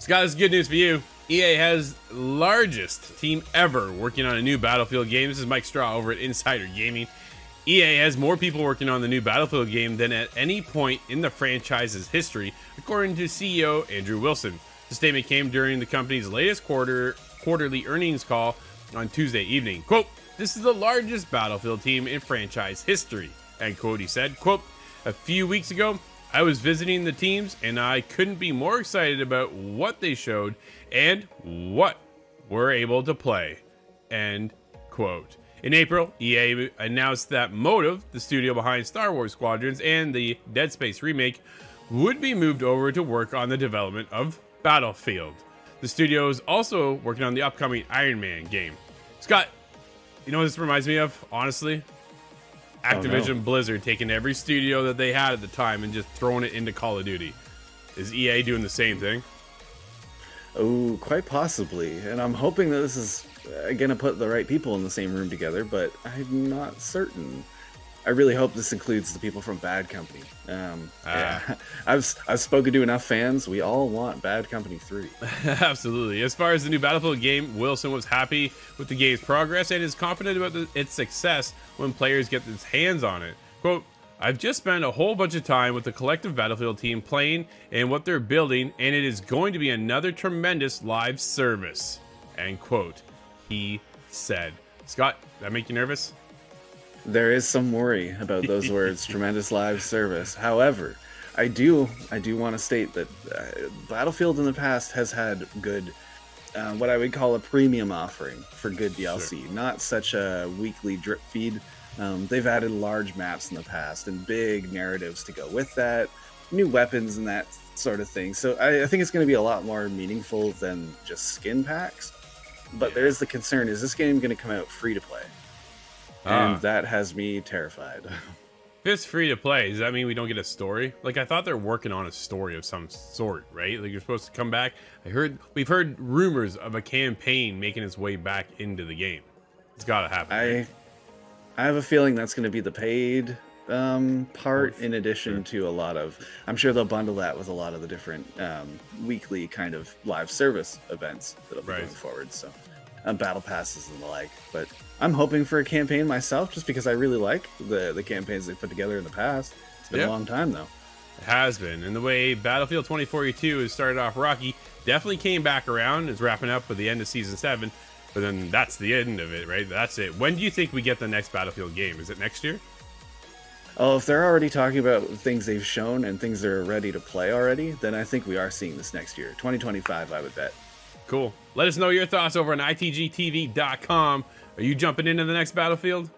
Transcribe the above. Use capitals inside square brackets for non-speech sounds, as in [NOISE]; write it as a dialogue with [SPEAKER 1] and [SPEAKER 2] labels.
[SPEAKER 1] Scott, this is good news for you. EA has largest team ever working on a new Battlefield game. This is Mike Straw over at Insider Gaming. EA has more people working on the new Battlefield game than at any point in the franchise's history, according to CEO Andrew Wilson. The statement came during the company's latest quarter quarterly earnings call on Tuesday evening. Quote, this is the largest Battlefield team in franchise history. End quote, he said. Quote, a few weeks ago, I was visiting the teams and I couldn't be more excited about what they showed and what we're able to play. End quote. In April, EA announced that Motive, the studio behind Star Wars Squadrons and the Dead Space remake, would be moved over to work on the development of Battlefield. The studio is also working on the upcoming Iron Man game. Scott, you know what this reminds me of, honestly? Activision
[SPEAKER 2] oh, no.
[SPEAKER 1] Blizzard taking every studio that they had at the time and just throwing it into Call of Duty. Is EA doing the same thing?
[SPEAKER 2] Oh, quite possibly. And I'm hoping that this is uh, going to put the right people in the same room together, but I'm not certain. I really hope this includes the people from Bad Company. Um,
[SPEAKER 1] Ah.
[SPEAKER 2] yeah. [LAUGHS] I've I've spoken to enough fans. We all want Bad Company three. [LAUGHS]
[SPEAKER 1] Absolutely. As far as the new Battlefield game, Wilson was happy with the game's progress and is confident about the, its success when players get their hands on it. Quote, I've just spent a whole bunch of time with the collective Battlefield team playing and what they're building, and it is going to be another tremendous live service. End quote. He said. Scott, that make you nervous?
[SPEAKER 2] There is some worry about those [LAUGHS] words, tremendous live service. However, I do I do want to state that uh, Battlefield in the past has had good uh, what I would call a premium offering for good DLC, not such a weekly drip feed. Um, they've added large maps in the past and big narratives to go with that, new weapons and that sort of thing. So I, I think it's going to be a lot more meaningful than just skin packs. But there is the concern: is this game going to come out free to play? And
[SPEAKER 1] Ah.
[SPEAKER 2] that has me terrified.
[SPEAKER 1] If [LAUGHS] it's free to play, does that mean we don't get a story? Like I thought they're working on a story of some sort, right? Like you're supposed to come back. I heard we've heard rumors of a campaign making its way back into the game. It's gotta happen. right?
[SPEAKER 2] I I have a feeling that's going to be the paid um, part, in addition to a lot of. I'm sure they'll bundle that with a lot of the different um, weekly kind of live service events that'll be
[SPEAKER 1] Right.
[SPEAKER 2] going forward. So, um, battle passes and the like. But I'm hoping for a campaign myself, just because I really like the the campaigns they put together in the past. It's been
[SPEAKER 1] Yeah.
[SPEAKER 2] a long time though.
[SPEAKER 1] It has been. And the way Battlefield 2042 has started off rocky, definitely came back around. Is wrapping up with the end of season seven. But then that's the end of it, right? That's it. When do you think we get the next Battlefield game? Is it next year?
[SPEAKER 2] Oh, if they're already talking about things they've shown and things they're ready to play already, then I think we are seeing this next year, 2025. I would bet.
[SPEAKER 1] Cool. Let us know your thoughts over on itgtv.com. Are you jumping into the next Battlefield?